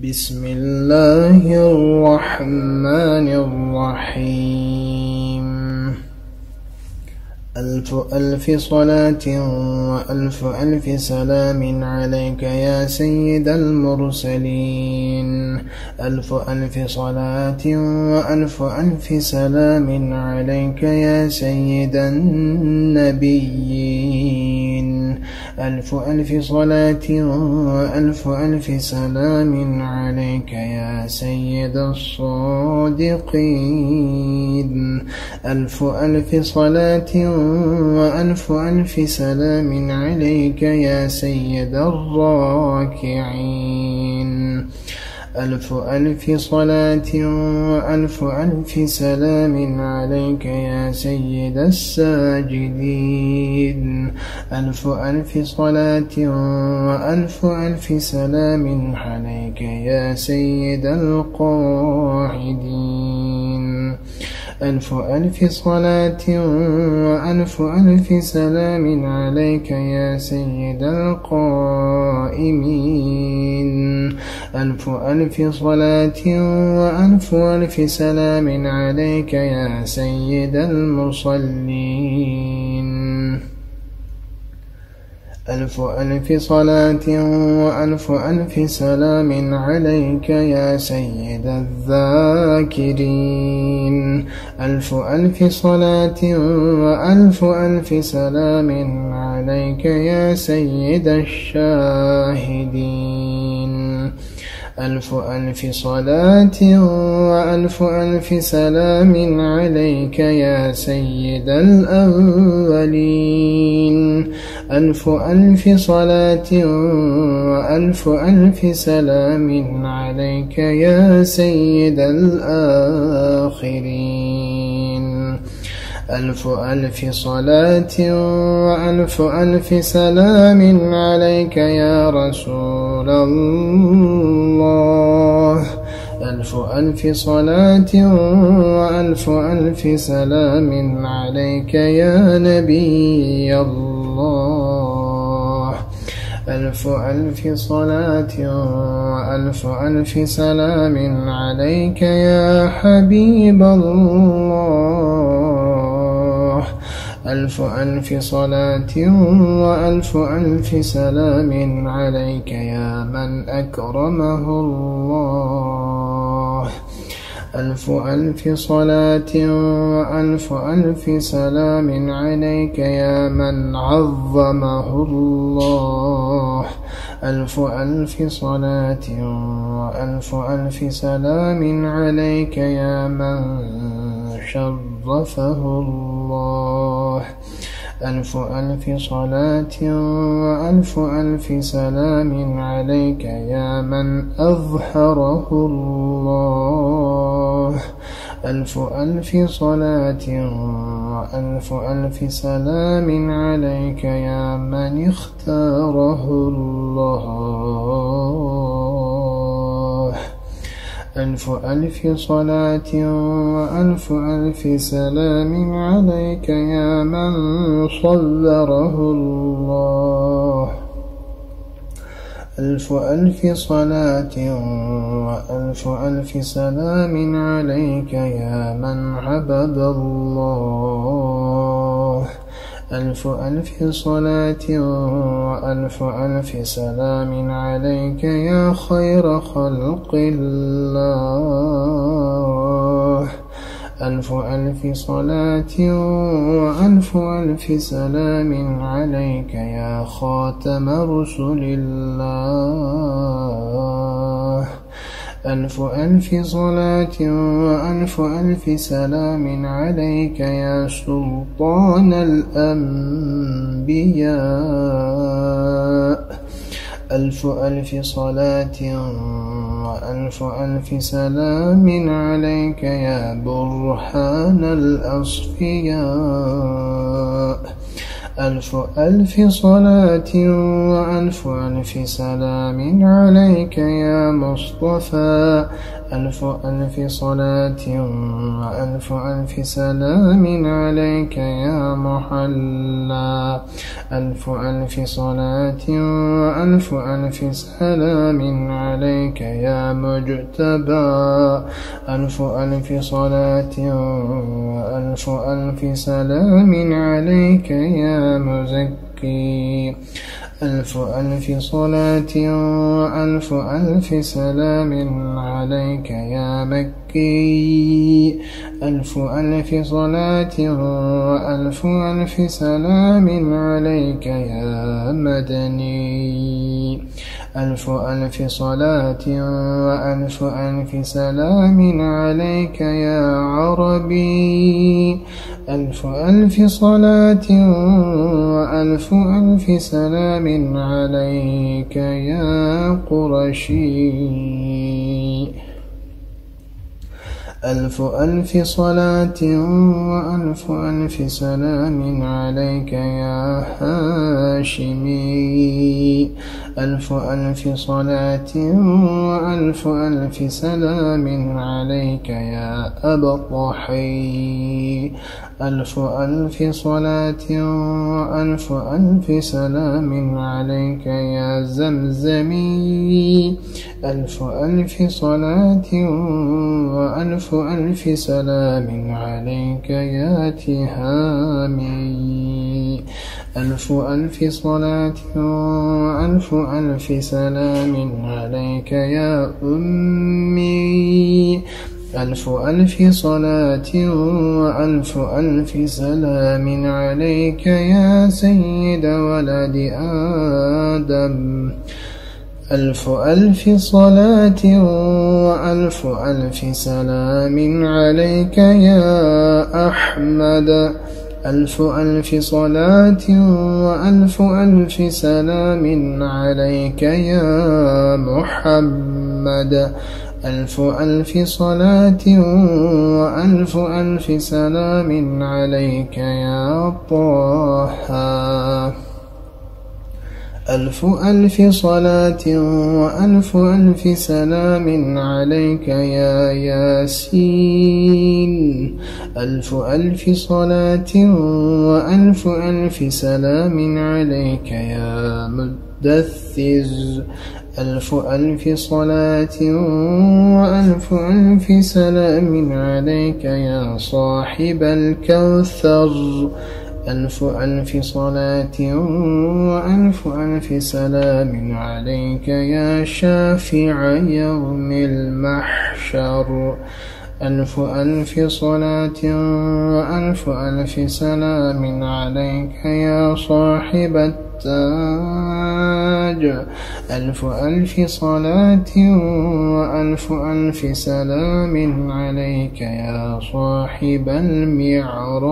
بسم الله الرحمن الرحيم ألف ألف صلاة وألف ألف سلام عليك يا سيد المرسلين ألف ألف صلاة وألف ألف سلام عليك يا سيد النبيين ألف ألف صلاة وألف ألف سلام عليك يا سيد الصادقين. ألف ألف صلاة وألف ألف سلام عليك يا سيد الراكعين. ألف ألف صلاة وألف ألف سلام عليك يا سيد الساجدين. ألف ألف صلاة وألف ألف سلام عليك يا سيد القاعدين. ألف ألف صلاة وألف ألف سلام عليك يا سيد القائمين. ألف ألف صلاة وألف ألف سلام عليك يا سيد المصلين ألف ألف صلاة وألف ألف سلام عليك يا سيد الذاكرين. ألف ألف صلاة وألف ألف سلام عليك يا سيد الشاهدين. ألف ألف صلاة وألف ألف سلام عليك يا سيد الأولين. ألف ألف صلاة وألف ألف سلام عليك يا سيد الآخرين. ألف ألف صلاة وألف ألف سلام عليك يا رسول الله. ألف ألف صلاة وألف ألف سلام عليك يا نبي الله. ألف ألف صلاة وألف ألف سلام عليك يا حبيب الله. ألف ألف صلاة وألف ألف سلام عليك يا من أكرمه الله. ألف ألف صلاة وألف ألف سلام عليك يا من عظمه الله. ألف ألف صلاة وألف ألف سلام عليك يا من شرفه الله. ألف ألف صلاة وألف ألف سلام عليك يا من أظهره الله. ألف ألف صلاة وألف ألف سلام عليك يا من اختاره الله. ألف ألف صلاة وألف ألف سلام عليك يا من صوره الله. ألف ألف صلاة وألف ألف سلام عليك يا من عبد الله. ألف ألف صلاة وألف ألف سلام عليك يا خير خلق الله. ألف ألف صلاة وألف ألف سلام عليك يا خاتم رسل الله. ألف ألف صلاة وألف ألف سلام عليك يا سلطان الأنبياء. ألف ألف صلاة وألف ألف سلام عليك يا برهان الأصفياء. ألف ألف صلاة وألف ألف سلام عليك يا مصطفى. ألف ألف صلاة وألف ألف سلام عليك يا محلى. ألف ألف صلاة وألف ألف سلام عليك يا مجتبى. ألف ألف صلاة وألف ألف سلام عليك يا مزكي. ألف ألف صلاة وألف ألف سلام عليك يا مكي. ألف ألف صلاة وألف ألف سلام عليك يا مدني. ألف ألف صلاة وألف ألف سلام عليك يا عربي. ألف ألف صلاة وألف ألف سلام عليك يا قرشي. ألف ألف صلاة وألف ألف سلام عليك يا هاشمي. ألف ألف صلاة وألف ألف سلام عليك يا أبا الضحي ألف ألف صلاة وألف ألف سلام عليك يا زمزمي. ألف ألف صلاة وألف ألف سلام عليك يا تهامي. ألف ألف صلاة وألف ألف سلام عليك يا أمي. ألف ألف صلاة وألف ألف سلام عليك يا سيد ولد آدم. ألف ألف صلاة وألف ألف سلام عليك يا أحمد. ألف ألف صلاة وألف ألف سلام عليك يا محمد. ألف ألف صلاة وألف ألف سلام عليك يا طه. ألف ألف صلاة وألف ألف سلام عليك يا ياسين. ألف ألف صلاة وألف ألف سلام عليك يا مدثر. ألف ألف صلاة وألف ألف سلام عليك يا صاحب الكوثر. ألف ألف صلاة وألف ألف سلام عليك يا شافع يوم المحشر. ألف ألف صلاة وألف ألف سلام عليك يا صاحب التاج. ألف ألف صلاة وألف ألف سلام عليك يا صاحب المعراج.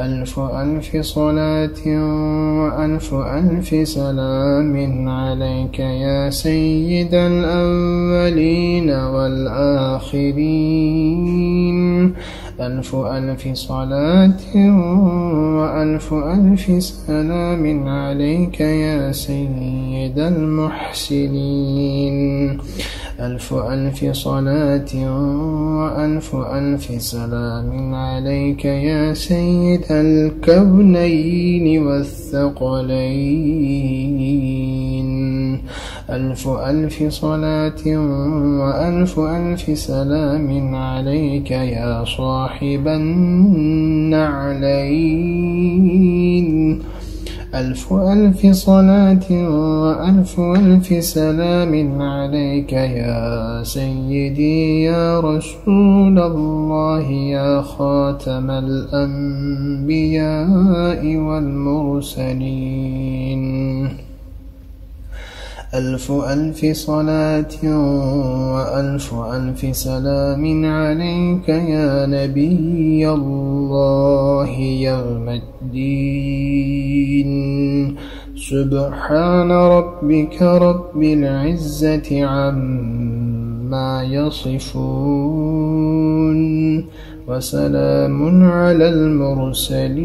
ألف ألف صلاة وألف ألف سلام عليك يا سيد الأولين والآخرين. ألف ألف صلاة وألف ألف سلام عليك يا سيد المحسنين. ألف ألف صلاة وألف ألف سلام عليك يا سيد الكونين والثقلين. ألف ألف صلاة وألف ألف سلام عليك يا صاحب النعلين. ألف ألف صلاة وألف ألف سلام عليك يا سيدي يا رسول الله يا خاتم الأنبياء والمرسلين. ألف ألف صلاة وألف ألف سلام عليك يا نبي الله يوم الدين. سبحان ربك رب العزة عما يصفون وسلام على المرسلين.